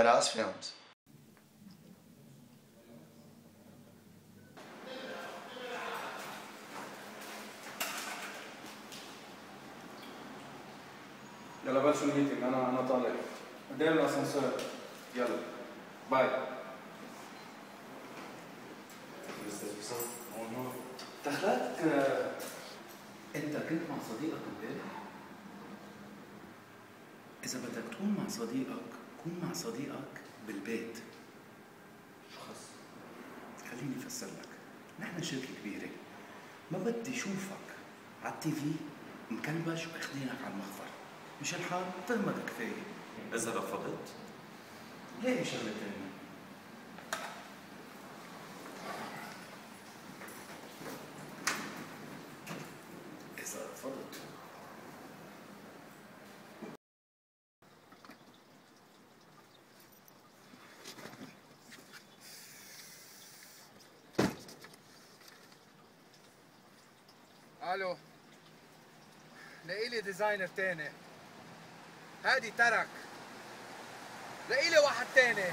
Madhouse Films. يلا بلشوا ال meeting أنا أنا طالع قدام الاسانسير يلا باي دخلك انت كنت مع صديقك امبارح؟ اذا بدك تكون مع صديقك كون مع صديقك بالبيت. شخص خليني أفسر لك. نحن شركة كبيرة. ما بدي اشوفك على التي في مكلبش واخدينك على المخفر. مش الحال تهمك كفاية. إذا رفضت؟ ليه شغله تانية اذا رفضت ألو لقيلي ديزاينر تاني هادي ترك لقيلي واحد تاني